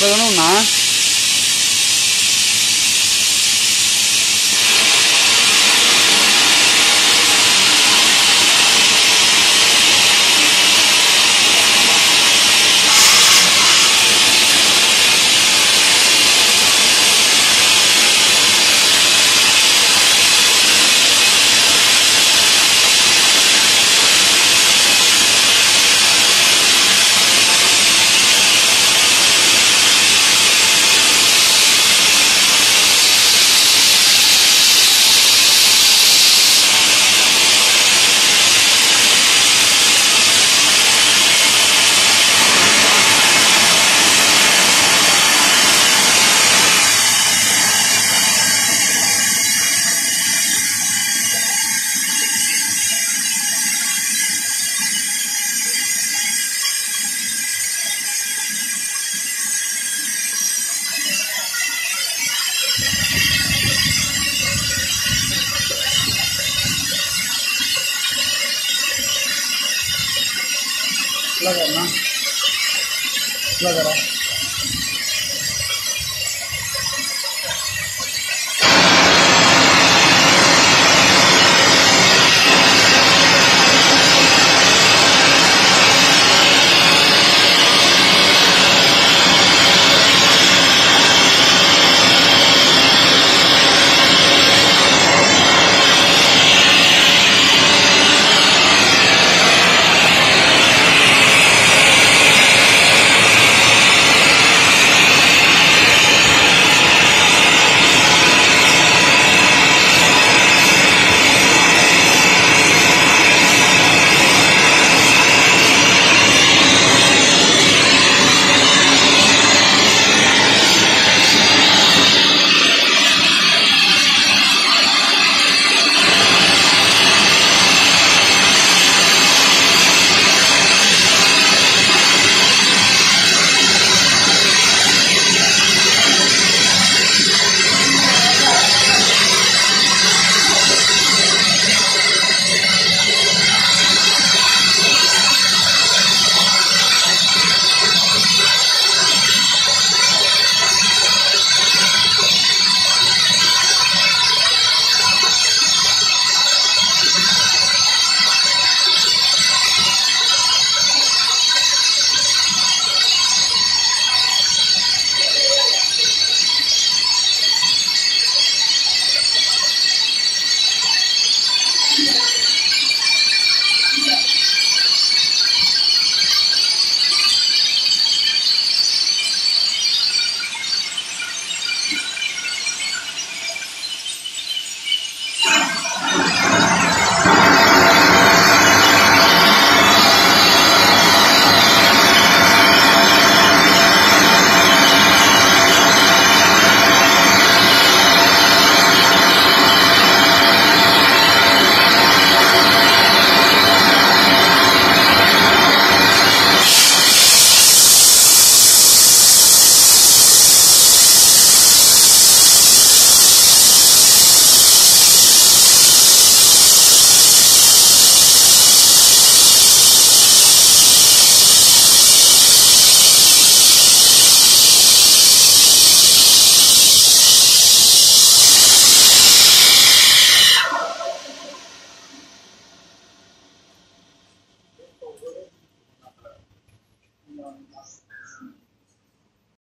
这个弄难。लगा ना? लग रहा